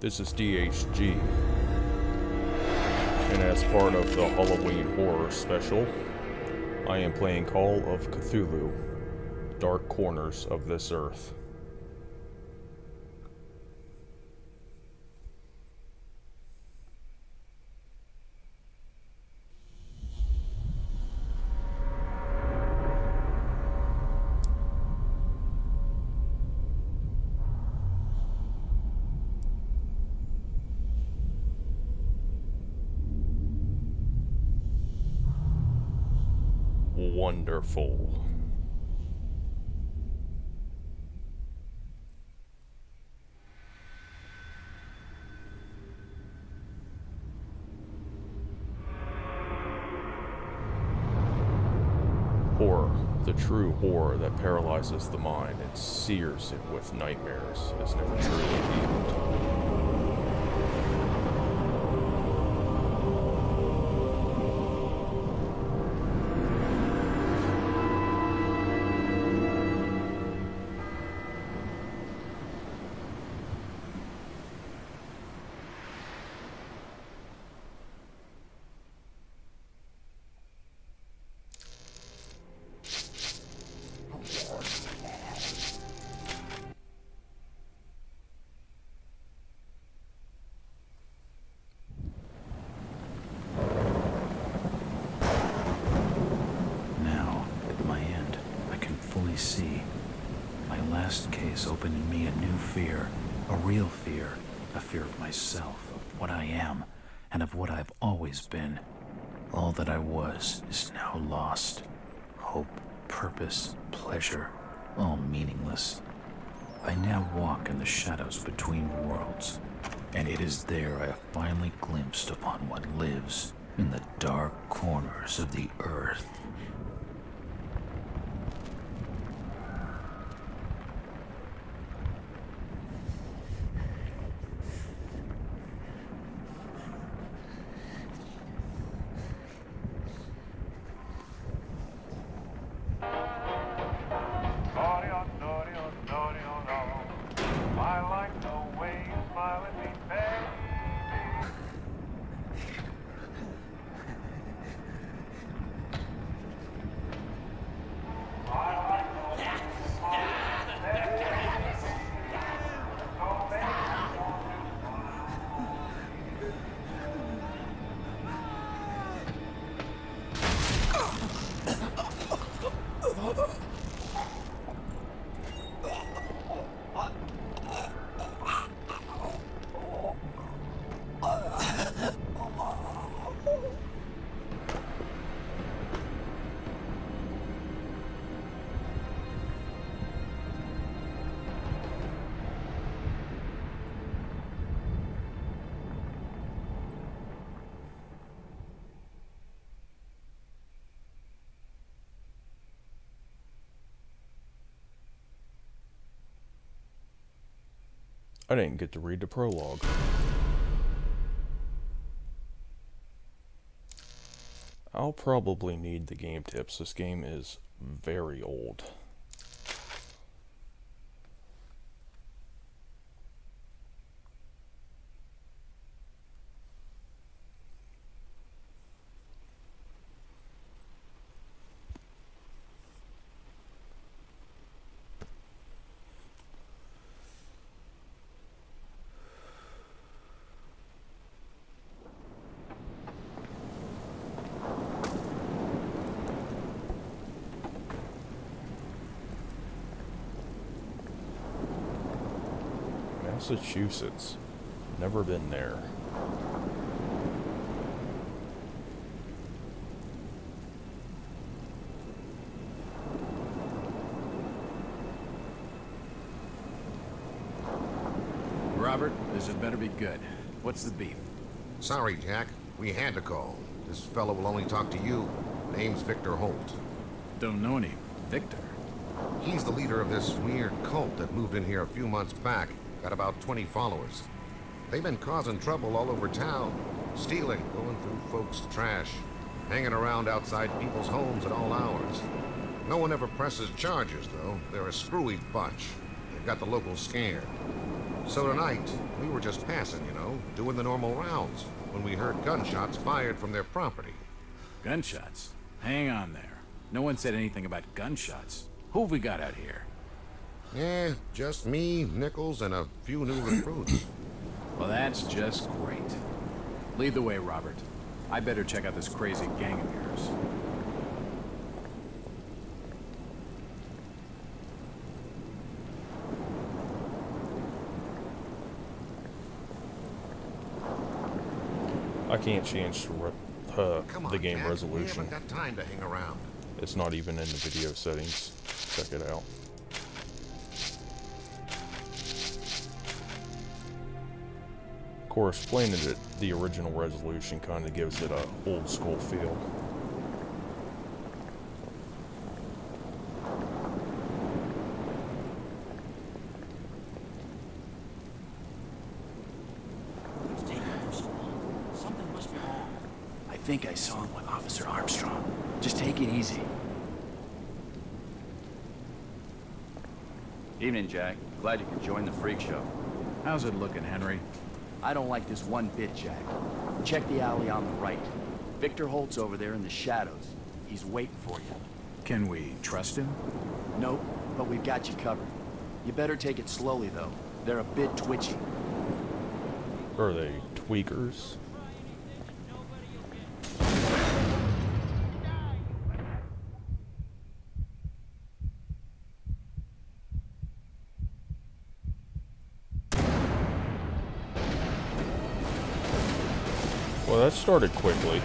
This is DHG. And as part of the Halloween horror special, I am playing Call of Cthulhu Dark Corners of This Earth. Wonderful. Horror, the true horror that paralyzes the mind and sears it with nightmares, is never truly healed. Myself, of what I am, and of what I've always been. All that I was is now lost. Hope, purpose, pleasure, all meaningless. I now walk in the shadows between worlds, and it is there I have finally glimpsed upon what lives in the dark corners of the earth. I didn't get to read the prologue. I'll probably need the game tips. This game is very old. Massachusetts. Never been there. Robert, this had better be good. What's the beef? Sorry, Jack. We had to call. This fellow will only talk to you. Name's Victor Holt. Don't know any Victor. He's the leader of this weird cult that moved in here a few months back. Got about 20 followers. They've been causing trouble all over town. Stealing, going through folks' trash, hanging around outside people's homes at all hours. No one ever presses charges, though. They're a screwy bunch. They've got the locals scared. So tonight, we were just passing, you know, doing the normal rounds, when we heard gunshots fired from their property. Gunshots? Hang on there. No one said anything about gunshots. Who have we got out here? Eh, just me, Nichols, and a few new recruits. Well, that's just great. Lead the way, Robert. I better check out this crazy gang of yours. I can't change the, re- uh, Come on, the game Jack, resolution. haven't got time to hang around. It's not even in the video settings. Check it out. Of course, playing it at the original resolution kind of gives it a old school feel. It's taking too so long. Something must be wrong. I think I saw him with Officer Armstrong. Just take it easy. Evening, Jack. Glad you could join the freak show. How's it looking, Henry? I don't like this one bit, Jack. Check the alley on the right. Victor Holt's over there in the shadows. He's waiting for you. Can we trust him? Nope, but we've got you covered. You better take it slowly, though. They're a bit twitchy. Are they tweakers? Started quickly.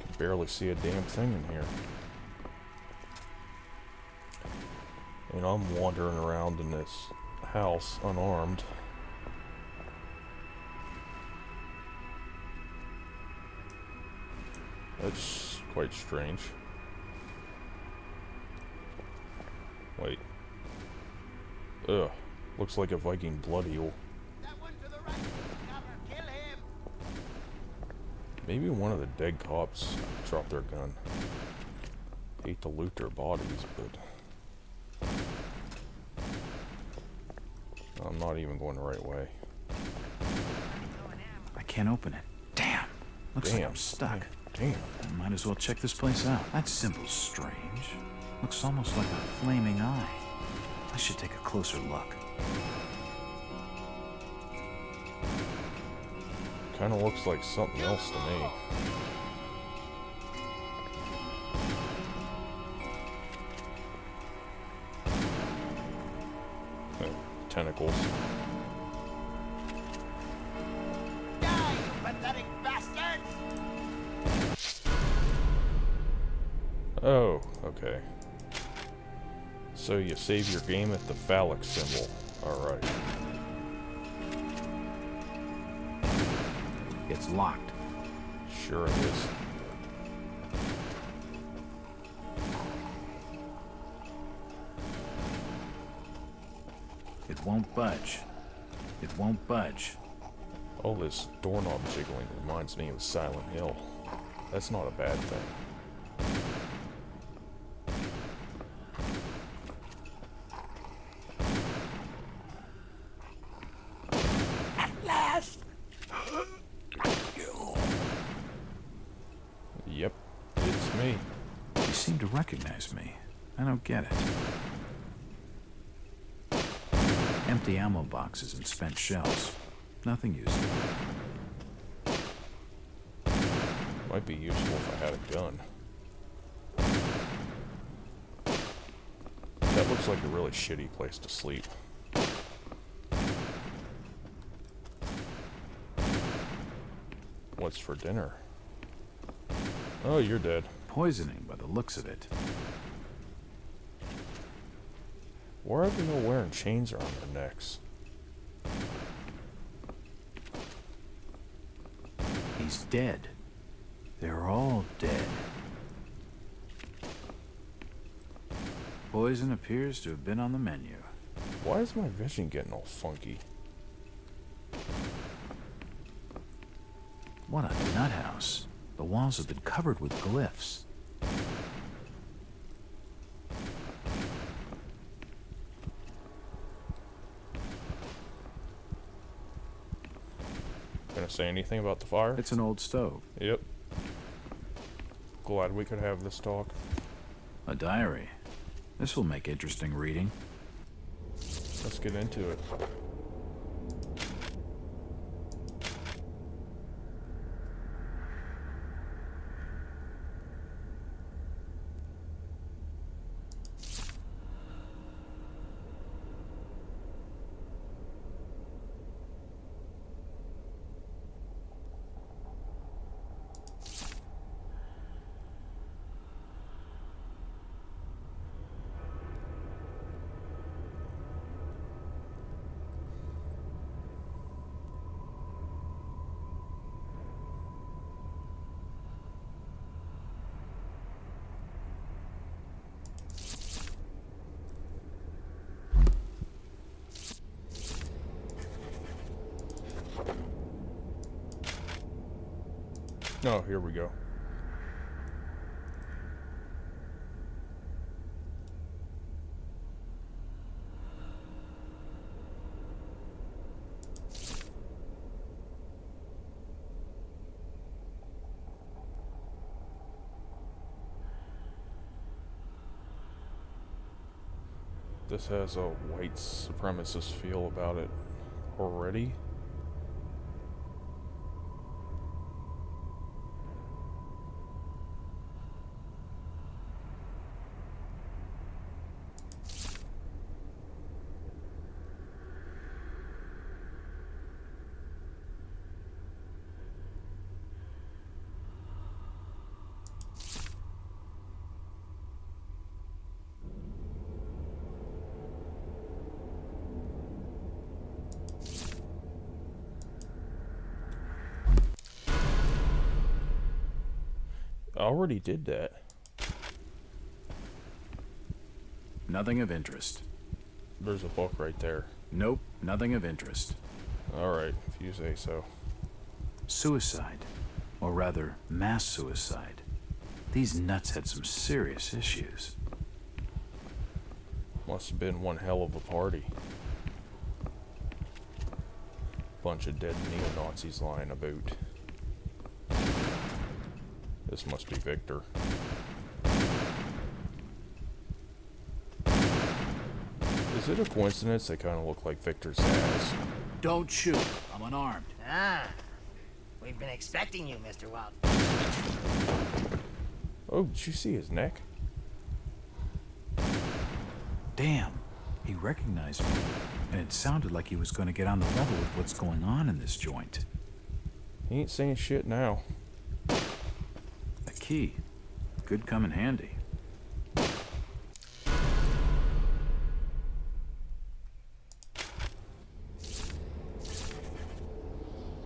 Can barely see a damn thing in here. I'm wandering around in this house unarmed. That's quite strange. Wait. Ugh. Looks like a Viking blood eel. Maybe one of the dead cops dropped their gun. Hate to loot their bodies, but... I'm not even going the right way. I can't open it. Damn. Looks like I'm stuck. Damn. I might as well check this place out. That symbol's strange. Looks almost like a flaming eye. I should take a closer look. Kind of looks like something else to me. Oh, okay. So you save your game at the phallic symbol. Alright. It's locked. Sure it is. Won't budge. It won't budge. All this doorknob jiggling reminds me of Silent Hill. That's not a bad thing. Yep, it's me. You seem to recognize me. I don't get it. Empty ammo boxes and spent shells. Nothing useful. Might be useful if I had a gun. That looks like a really shitty place to sleep. What's for dinner? Oh, you're dead. Poisoning by the looks of it. Why are they all wearing chains around their necks? He's dead. They're all dead. Poison appears to have been on the menu. Why is my vision getting all funky? What a nut house. The walls have been covered with glyphs. Say anything about the fire? It's an old stove. Yep. Glad we could have this talk. A diary. This will make interesting reading. Let's get into it. Oh, here we go. This has a white supremacist feel about it already. I already did that. Nothing of interest. There's a book right there. Nope, nothing of interest. Alright, if you say so. Suicide. Or rather, mass suicide. These nuts had some serious issues. Must have been one hell of a party. Bunch of dead neo-Nazis lying about. This must be Victor. Is it a coincidence they kind of look like Victor's ass? Don't shoot. I'm unarmed. Ah, we've been expecting you, Mr. Wild. Oh, did you see his neck? Damn. He recognized me. And it sounded like he was going to get on the level with what's going on in this joint. He ain't saying shit now. A key. Could come in handy.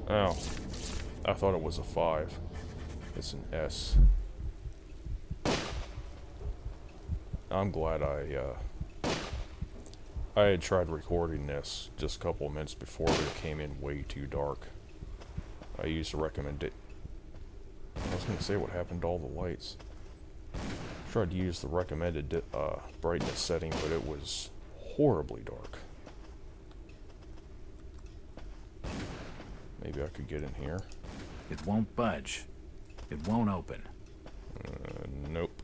Oh. I thought it was a 5. It's an S. I'm glad I, uh... I had tried recording this just a couple of minutes before, but it came in way too dark. I used to recommend. I was gonna say what happened to all the lights. I Tried to use the recommended uh, brightness setting, but it was horribly dark. Maybe I could get in here. It won't budge. It won't open. Uh, nope.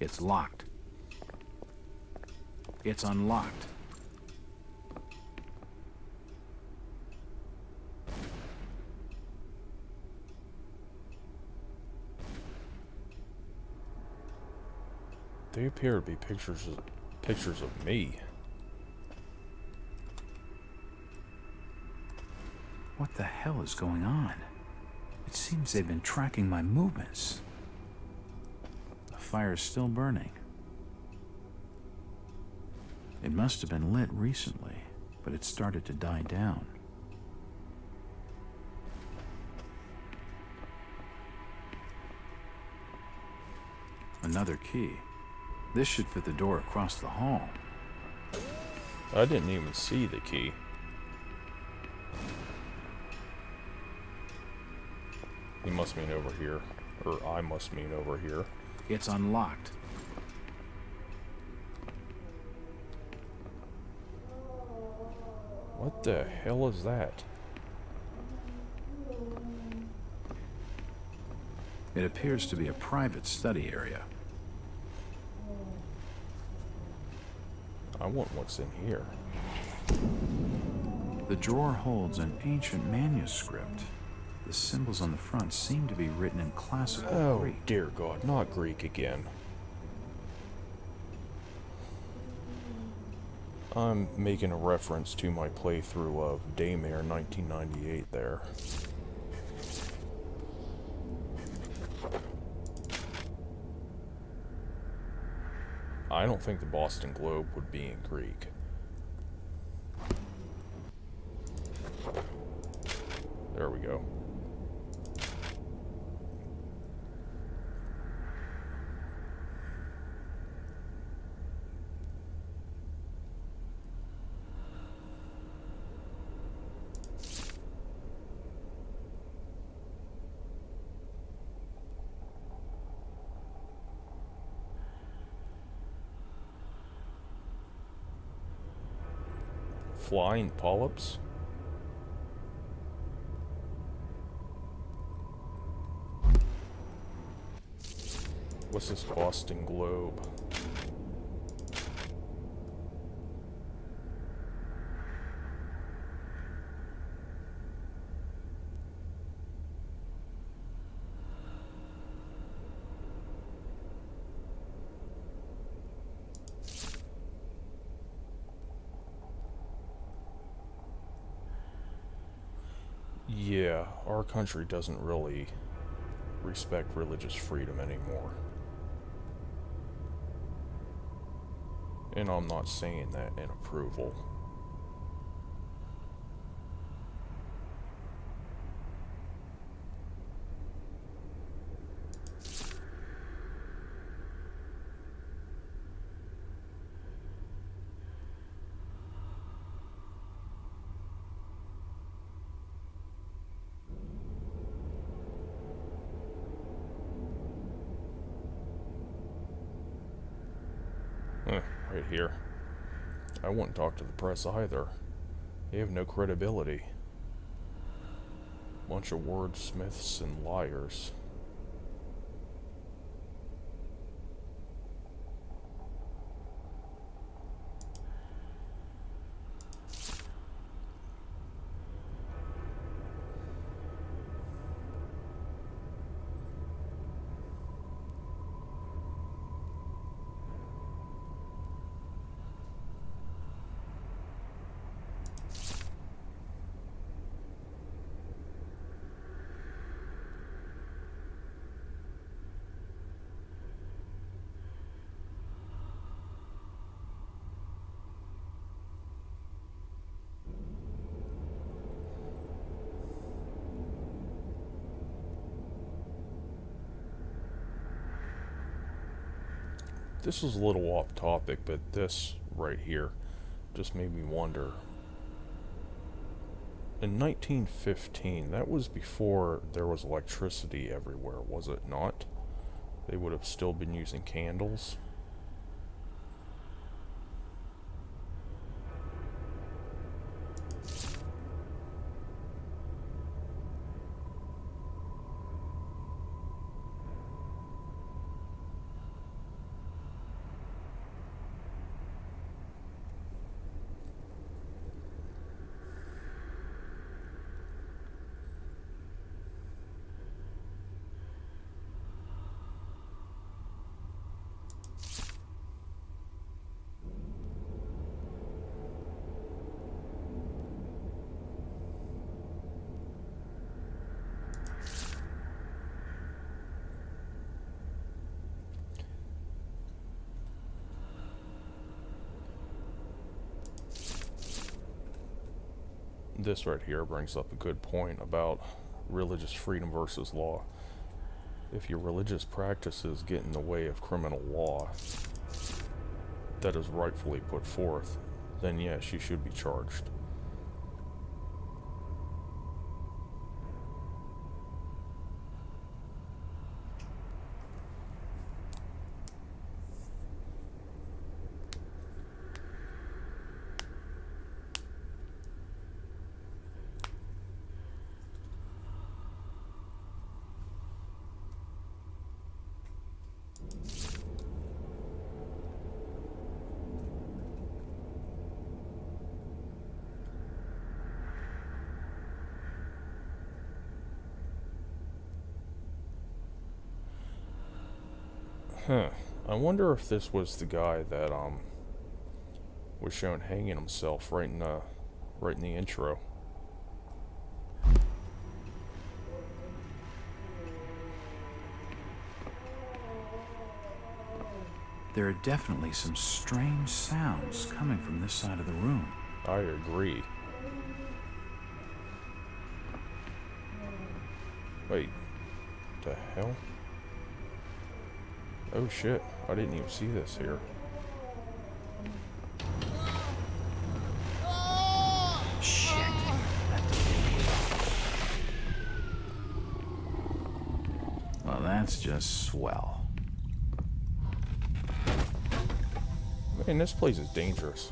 It's locked. It's unlocked. They appear to be pictures of, pictures of me. What the hell is going on? It seems they've been tracking my movements. The fire is still burning. It must have been lit recently, but it started to die down. Another key. This should fit the door across the hall. I didn't even see the key. He must mean over here. Or I must mean over here. It's unlocked. What the hell is that? It appears to be a private study area. I want what's in here. The drawer holds an ancient manuscript. The symbols on the front seem to be written in classical Oh, Greek. dear God, not Greek again. I'm making a reference to my playthrough of Daymare 1998 there. I don't think the Boston Globe would be in Greek. There we go. Flying polyps? What's this Boston Globe? Yeah, our country doesn't really respect religious freedom anymore. And I'm not saying that in approval. Huh, right here. I wouldn't talk to the press either. They have no credibility. Bunch of wordsmiths and liars. This is a little off topic, but this right here just made me wonder. In 1915, that was before there was electricity everywhere, was it not? They would have still been using candles. This right here brings up a good point about religious freedom versus law. If your religious practices get in the way of criminal law that is rightfully put forth, then yes, you should be charged. Huh. I wonder if this was the guy that um was shown hanging himself right in the right in the intro. There are definitely some strange sounds coming from this side of the room. I agree. Wait. What the hell? Oh shit, I didn't even see this here. Shit. Well, that's just swell. Man, this place is dangerous.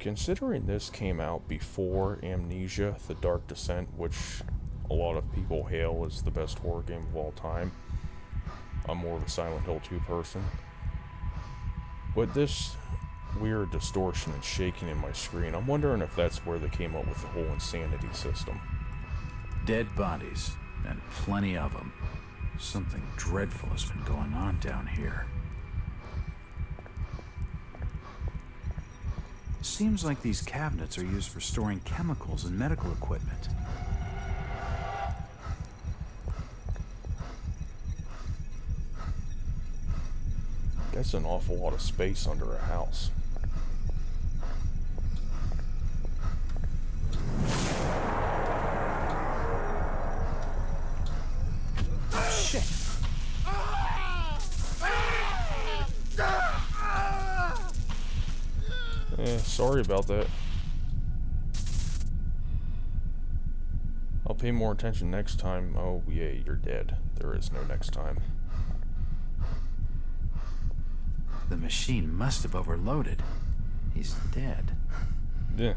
Considering this came out before Amnesia, The Dark Descent, which a lot of people hail as the best horror game of all time, I'm more of a Silent Hill 2 person. But this weird distortion and shaking in my screen, I'm wondering if that's where they came up with the whole insanity system. Dead bodies, and plenty of them. Something dreadful has been going on down here. Seems like these cabinets are used for storing chemicals and medical equipment. That's an awful lot of space under a house. Shit! Eh, sorry about that. I'll pay more attention next time. Oh, yeah, you're dead. There is no next time. The machine must have overloaded. He's dead. Yeah.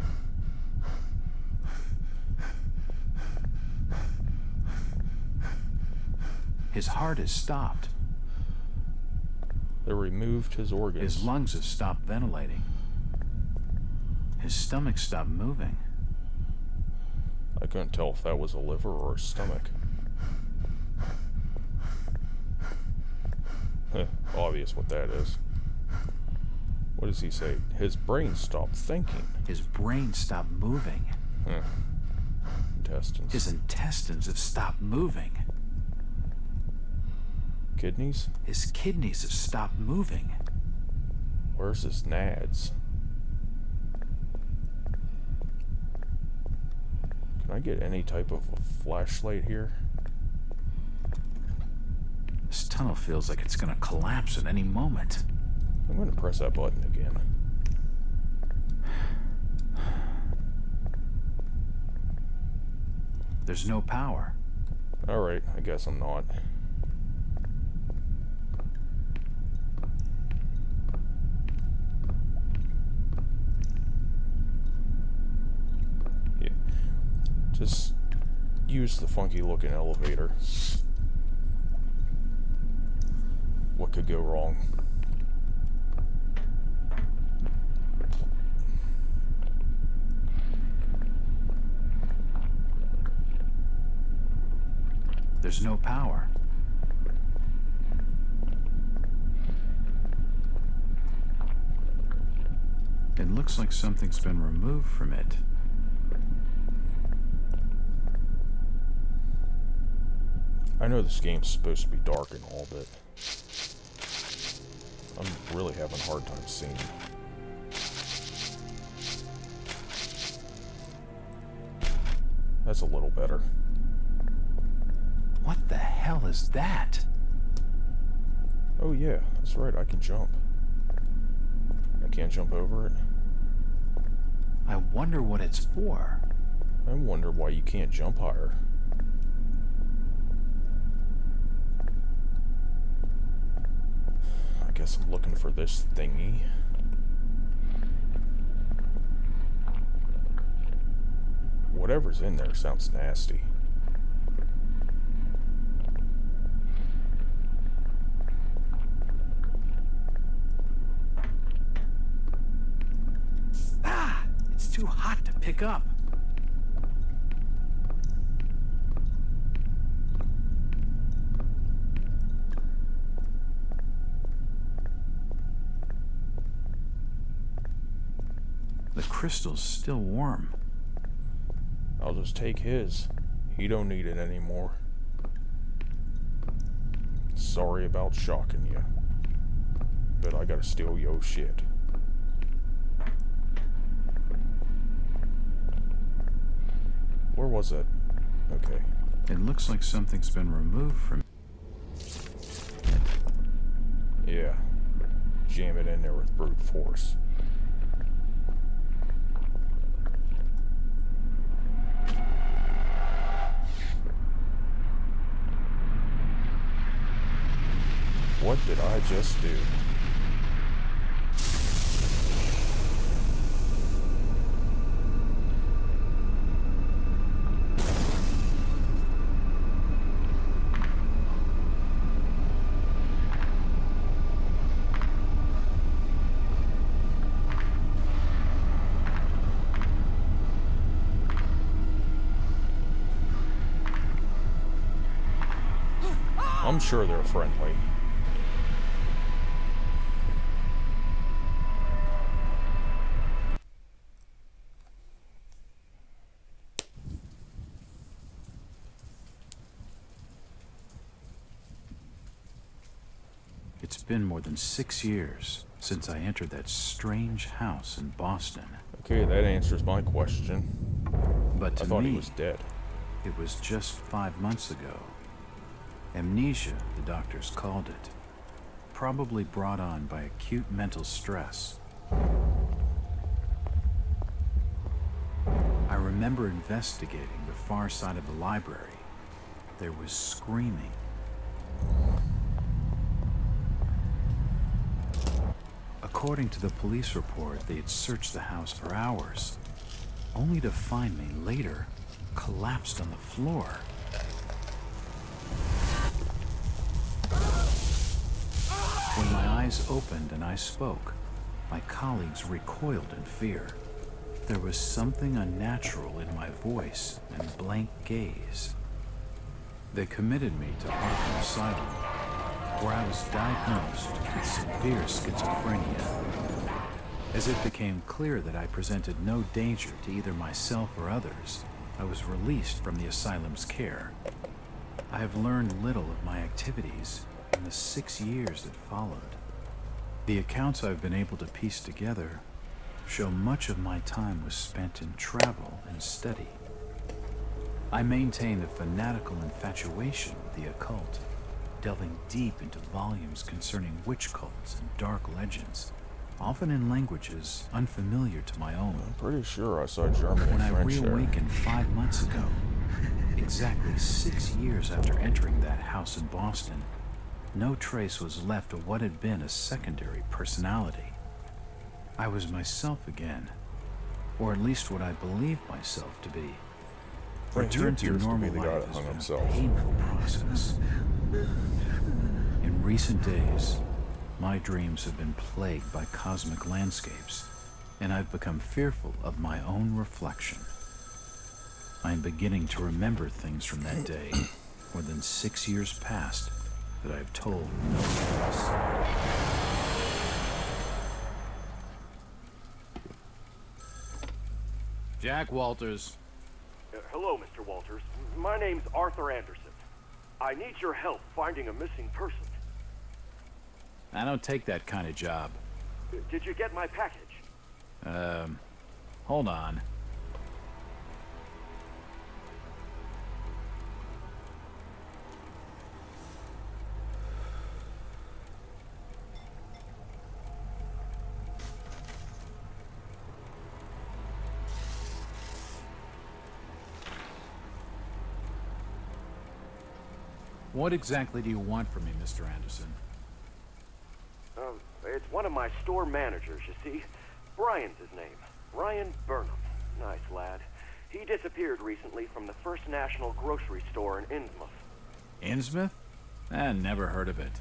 His heart has stopped. They removed his organs. His lungs have stopped ventilating. His stomach stopped moving. I couldn't tell if that was a liver or a stomach. Obvious what that is. What does he say? His brain stopped thinking. His brain stopped moving. Huh. Intestines. His intestines have stopped moving. Kidneys? His kidneys have stopped moving. Where's his nads? I get any type of a flashlight here? This tunnel feels like it's gonna collapse at any moment. I'm gonna press that button again. There's no power. Alright, I guess I'm not. Yeah. Just use the funky looking elevator. What could go wrong? There's no power. It looks like something's been removed from it. I know this game's supposed to be dark and all, but I'm really having a hard time seeing. That's a little better. What the hell is that? Oh yeah, that's right, I can jump. I can't jump over it. I wonder what it's for. I wonder why you can't jump higher. I guess I'm looking for this thingy. Whatever's in there sounds nasty. Ah! It's too hot to pick up. The crystal's still warm. I'll just take his. He don't need it anymore. Sorry about shocking you. But I gotta steal yo shit. Where was it? Okay. It looks like something's been removed from. Yeah. Jam it in there with brute force. What did I just do? I'm sure they're friendly. It's been more than six years since I entered that strange house in Boston. Okay, that answers my question. But to I thought me, he was dead. it was just five months ago. Amnesia, the doctors called it. Probably brought on by acute mental stress. I remember investigating the far side of the library. There was screaming. According to the police report, they had searched the house for hours, only to find me later collapsed on the floor. When my eyes opened and I spoke, my colleagues recoiled in fear. There was something unnatural in my voice and blank gaze. They committed me to Arkham Asylum, where I was diagnosed with severe schizophrenia. As it became clear that I presented no danger to either myself or others, I was released from the asylum's care. I have learned little of my activities in the six years that followed. The accounts I've been able to piece together show much of my time was spent in travel and study. I maintained a fanatical infatuation with the occult, delving deep into volumes concerning witch cults and dark legends, often in languages unfamiliar to my own. I'm pretty sure I saw German When and I French there. reawakened five months ago, exactly six years after entering that house in Boston, no trace was left of what had been a secondary personality. I was myself again, or at least what I believed myself to be. Return to to normal guy life has been himself. a painful process. In recent days, my dreams have been plagued by cosmic landscapes, and I've become fearful of my own reflection. I'm beginning to remember things from that day, more than six years past, that I've told no one else. Jack Walters. Uh, hello, Mr. Walters. My name's Arthur Anderson. I need your help finding a missing person. I don't take that kind of job. Did you get my package? Um, hold on. What exactly do you want from me, Mr. Anderson? Um, it's one of my store managers, you see. Brian's his name. Brian Burnham. Nice lad. He disappeared recently from the First National Grocery Store in Innsmouth. Innsmouth? I never heard of it.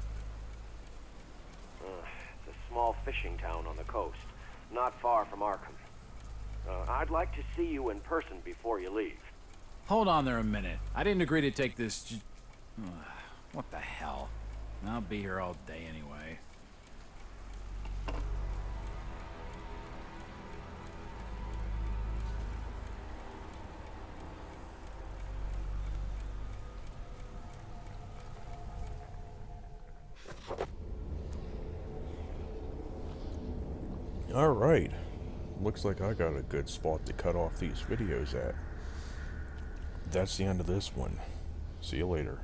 Uh, it's a small fishing town on the coast, not far from Arkham. Uh, I'd like to see you in person before you leave. Hold on there a minute. I didn't agree to take this. What the hell? I'll be here all day anyway. Alright. Looks like I got a good spot to cut off these videos at. That's the end of this one. See you later.